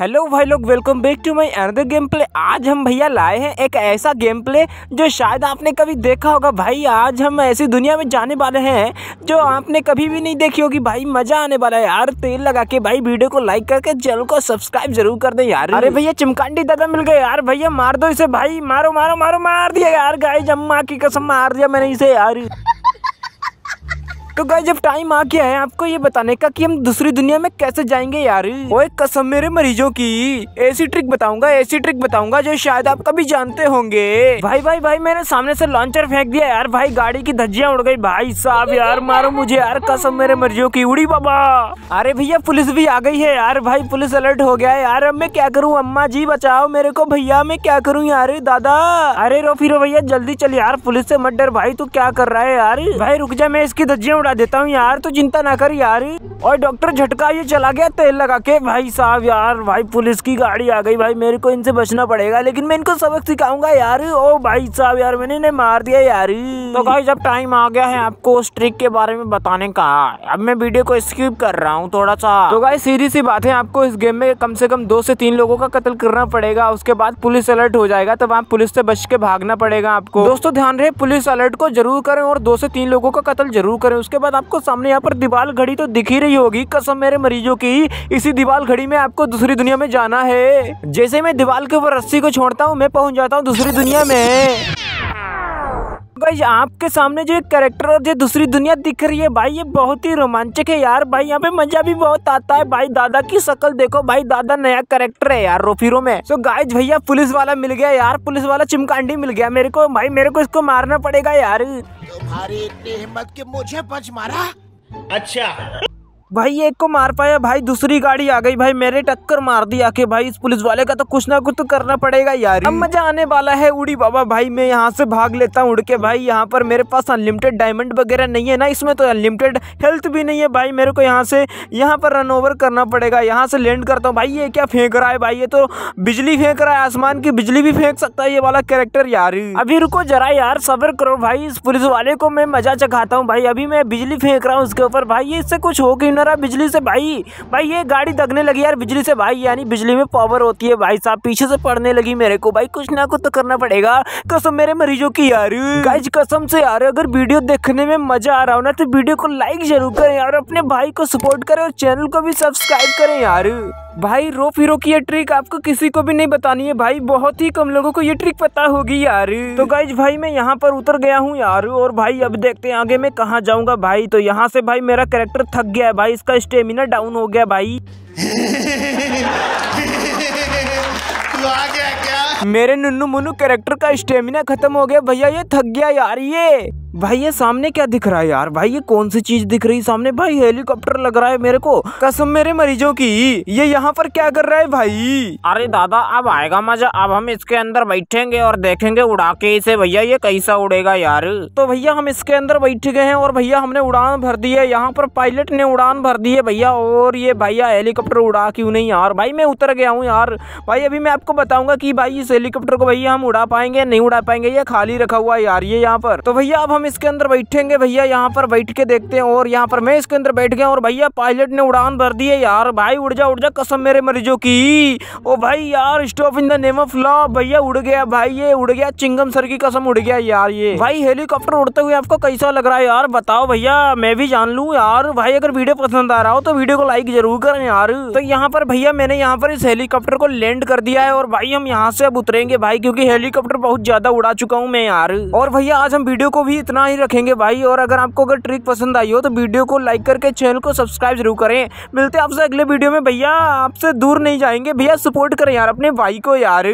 Hello भाई लोग welcome back to my another game play आज हम भैया लाए हैं एक ऐसा गेम प्ले जो शायद आपने कभी देखा होगा। भाई आज हम ऐसी दुनिया में जाने वाले हैं जो आपने कभी भी नहीं देखी होगी। भाई मज़ा आने वाला है यार तेल लगा के। भाई वीडियो को लाइक करके चैनल को सब्सक्राइब ज़रूर कर दे यार। अरे भैया चिमकांडी दादा मिल गए यार। भैया मार दो इसे। भाई मारो मारो मारो मार दिया यार। गाय जम्मा की कसम मार दिया मैंने इसे यार। तो गाइस जब टाइम आ गया है आपको ये बताने का कि हम दूसरी दुनिया में कैसे जाएँगे यार? ओए कसम मेरे मरीजों की। ऐसी ट्रिक बताऊँगा, ऐसी ट्रिक बताऊँगा जो शायद आप कभी जानते होंगे। भाई भाई भाई, मैंने सामने से लॉन्चर फेंक दिया यार। भाई, गाड़ी की धज्जियाँ उड़ गई। भाई साहब यार, मारो मुझे यार। कसम मेरे मरीजों की। उड़ी बाबा। अरे भैया, पुलिस भी आ गई है यार। भाई, पुलिस अलर्ट हो गया है यार। अब मैं क्या करूँ? अम्मा जी, बचाओ मेरे को। भैया, मैं क्या करूँ यार? दादा। अरे रो फिर भैया, जल्दी चल यार। पुलिस से मत डर भाई। तू क्या कर रहा है यार? भाई, रुक जा, मैं इसकी धज्जियाँ उड़ा देता हूँ यार तू चिंता ना कर यार। और डॉक्टर झटका ये चला गया तेल लगा के। भाई साहब यार भाई पुलिस की गाड़ी आ गई। भाई मेरे को इनसे बचना पड़ेगा लेकिन मैं इनको सबक सिखाऊँगा यार। ओ भाई साहब यार मैंने इन्हें मार दिया यार। तो भाई जब टाइम आ गया है आपको उस ट्रिक के बारे में बताने का। अब मैं वीडियो को स्किप कर रहा हूँ थोड़ा सा। तो भाई सीधी सी बात है आपको इस गेम में कम से कम दो से तीन लोगों का कत्ल करना पड़ेगा। उसके बाद पुलिस अलर्ट हो जाएगा तब आप पुलिस से बच के भागना पड़ेगा आपको। दोस्तों ध्यान रहे पुलिस अलर्ट को ज़रूर करें और दो से तीन लोगों का कत्ल ज़रूर करें। उसके बाद आपको सामने यहाँ पर दीवाल घड़ी तो दिख ही रही होगी। कसम मेरे मरीजों की, इसी दीवाल घड़ी में आपको दूसरी दुनिया में जाना है। जैसे मैं दीवाल के ऊपर रस्सी को छोड़ता हूँ, मैं पहुँच जाता हूँ दूसरी दुनिया में। गाइस आपके सामने जो एक कैरेक्टर और जो दूसरी दुनिया दिख रही है भाई ये बहुत ही रोमांचक है यार। भाई यहाँ पे मज़ा भी बहुत आता है। भाई दादा की शक्ल देखो। भाई दादा नया कैरेक्टर है यार रोफीरो में। सो गाइज़ भैया पुलिस वाला मिल गया यार। पुलिस वाला चिमकांडी मिल गया मेरे को। भाई मेरे को इसको मारना पड़ेगा यार। तुम्हारी इतनी हिम्मत की मुझे पंच मारा? अच्छा। भाई एक को मार पाया भाई दूसरी गाड़ी आ गई भाई मेरे टक्कर मार दी आके भाई इस पुलिस वाले का तो कुछ ना कुछ तो करना पड़ेगा यार। अब मज़ा आने वाला है उड़ी बाबा भाई मैं यहाँ से भाग लेता हूँ उड़ के भाई यहाँ पर मेरे पास अनलिमिटेड डायमंड वगैरह नहीं है ना इसमें तो अनलिमिटेड हेल्थ भी नहीं है भाई मेरे को यहाँ से यहाँ पर रन ओवर करना पड़ेगा यहाँ से लैंड करता हूँ। भाई ये क्या फेंक रहा है भाई ये तो बिजली फेंक रहा है आसमान की बिजली भी फेंक सकता है ये वाला कैरेक्टर यार। अभी रुको जरा यार सबर करो भाई इस पुलिस वाले को मैं मज़ा चखाता हूँ भाई अभी मैं बिजली फेंक रहा हूँ उसके ऊपर भाई ये इससे कुछ हो रहा बिजली से भाई भाई ये गाड़ी दगने लगी यार, बिजली से भाई, यानी बिजली में पावर होती है भाई साहब, पीछे से पड़ने लगी मेरे को भाई, कुछ ना कुछ तो करना पड़ेगा। कसम मेरे मरीजों की यार। गाइज़ कसम से यार, अगर वीडियो देखने में मज़ा आ रहा हो ना तो वीडियो को लाइक ज़रूर करें यार, अपने भाई को सपोर्ट करें और चैनल को भी सब्सक्राइब करें यार। भाई, रो फिरो की ये ट्रिक आपको किसी को भी नहीं बतानी है भाई, बहुत ही कम लोगों को ये ट्रिक पता होगी यार। तो गाइज़ भाई, मैं यहाँ पर उतर गया हूँ यार, और भाई, अब देखते हैं आगे मैं कहाँ जाऊँगा भाई। तो यहाँ से भाई, मेरा कैरेक्टर थक गया है भाई इसका स्टेमिना डाउन हो गया भाई। तू आ गया क्या? मेरे नुन्नू मुन्नू कैरेक्टर का स्टेमिना खत्म हो गया। भैया ये थक गया यार ये। भाई ये सामने क्या दिख रहा है यार? भाई ये कौन सी चीज़ दिख रही है सामने? भाई हेलीकॉप्टर लग रहा है मेरे को। कसम मेरे मरीजों की। ये यहाँ पर क्या कर रहा है भाई? अरे दादा अब आएगा मज़ा। अब हम इसके अंदर बैठेंगे और देखेंगे उड़ा के इसे। भैया ये कैसा उड़ेगा यार? तो भैया हम इसके अंदर बैठ गए हैं और भैया हमने उड़ान भर दी है। यहाँ पर पायलट ने उड़ान भर दी है भैया। और ये भैया हेलीकॉप्टर उड़ा क्यों नहीं यार? भाई मैं उतर गया हूँ यार। भाई अभी मैं आपको बताऊँगा की भाई इस हेलीकॉप्टर को भैया हम उड़ा पाएँगे नहीं उड़ा पाएँगे। ये खाली रखा हुआ है यार ये यहाँ पर। तो भैया अब हम इसके अंदर बैठेंगे भैया, यहाँ पर बैठ के देखते हैं। और यहाँ पर मैं इसके अंदर बैठ गया और भैया पायलट ने उड़ान भर दी है यार। भाई, उड़ जा उड़ जा, कसम मेरे मरीजों की। ओ भाई यार stop in the name of law भैया उड़ गया, भाई ये उड़ गया, चिंगम सर की कसम उड़ गया यार ये। भाई हेलीकॉप्टर उड़ते हुए आपको कैसा लग रहा है यार, बताओ भैया, मैं भी जान लूँ यार। भाई, अगर वीडियो पसंद आ रहा हो तो वीडियो को लाइक ज़रूर करें यार। तो यहाँ पर भैया मैंने यहाँ पर इस हेलीकॉप्टर को लैंड कर दिया है और भाई हम यहाँ से अब उतरेंगे भाई, क्योंकि हेलीकॉप्टर बहुत ज़्यादा उड़ा चुका हूँ मैं यार। और भैया आज हम वीडियो को भी इतना ही रखेंगे भाई। और अगर आपको अगर ट्रिक पसंद आई हो तो वीडियो को लाइक करके चैनल को सब्सक्राइब ज़रूर करें। मिलते हैं आपसे अगले वीडियो में। भैया, आपसे दूर नहीं जाएँगे। भैया सपोर्ट करें यार अपने भाई को यार।